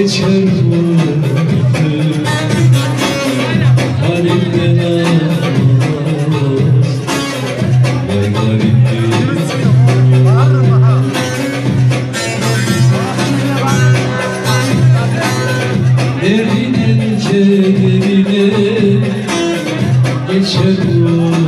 geçer vurdu Halimden ağlamaz Vay garibim Derdinin kedine geçer vurdu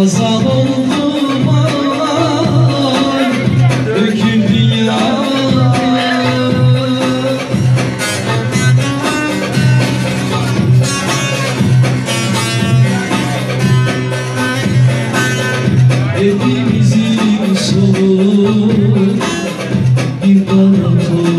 Azal oldum ağlar Döküldü sonu bir kara